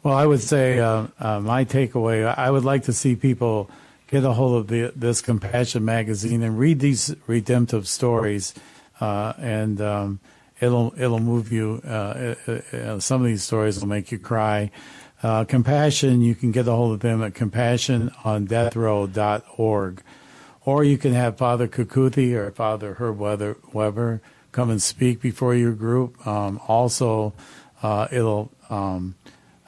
Well, I would say uh, uh, my takeaway I would like to see people get a hold of the, this Compassion magazine and read these redemptive stories, uh, and um, it'll it'll move you. Uh, it, it, some of these stories will make you cry. Uh, Compassion, you can get a hold of them at compassionondeathrow.org. Or you can have Father Kukuthi or Father Herb Weber come and speak before your group. Um, also, uh, it'll um,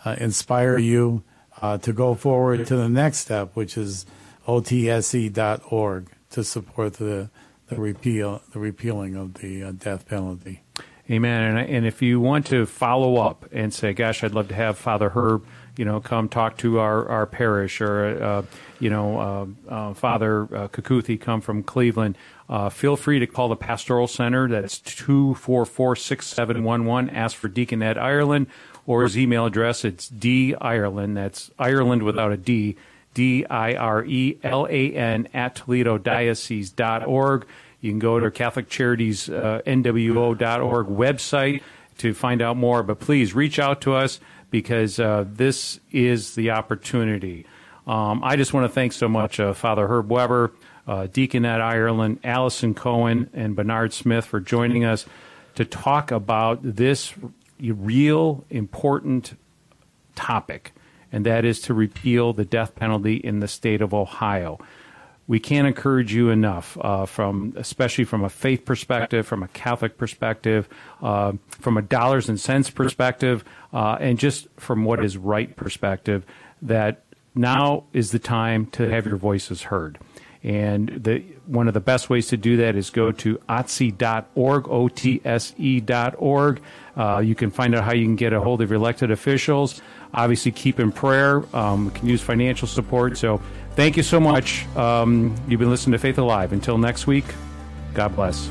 uh, inspire you uh, to go forward to the next step, which is otse.org to support the, the repeal the repealing of the uh, death penalty. Amen. And, and if you want to follow up and say, "Gosh, I'd love to have Father Herb," you know, come talk to our, our parish, or uh, you know, uh, uh, Father uh, Kukuthi come from Cleveland, uh, feel free to call the Pastoral Center. That's two four four six seven one one. Ask for Deacon Ed Irelan, or his email address. It's D Irelan. That's Ireland without a D. D I R E L A N at Toledo Diocese.org. You can go to Catholic Charities uh, NWO.org website to find out more. But please reach out to us because uh, this is the opportunity. Um, I just want to thank so much uh, Father Herb Weber, uh, Deacon Ed Irelan, Alison Cohen, and Bernard Smith for joining us to talk about this real important topic, and that is to repeal the death penalty in the state of Ohio we can't encourage you enough, uh, from especially from a faith perspective, from a Catholic perspective, uh, from a dollars and cents perspective, uh, and just from what is right perspective, that now is the time to have your voices heard. And the, one of the best ways to do that is go to otse.org, O-T-S-E.org. Uh, you can find out how you can get a hold of your elected officials. Obviously, keep in prayer. Um, can use financial support. So Thank you so much. Um, you've been listening to Faith Alive. Until next week, God bless.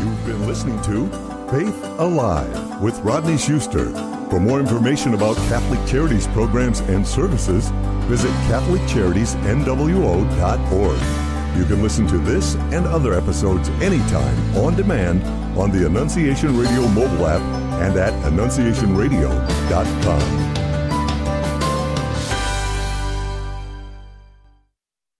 You've been listening to Faith Alive with Rodney Schuster. For more information about Catholic Charities programs and services, visit CatholicCharitiesNWO.org. You can listen to this and other episodes anytime on demand on the Annunciation Radio mobile app and at AnnunciationRadio.com.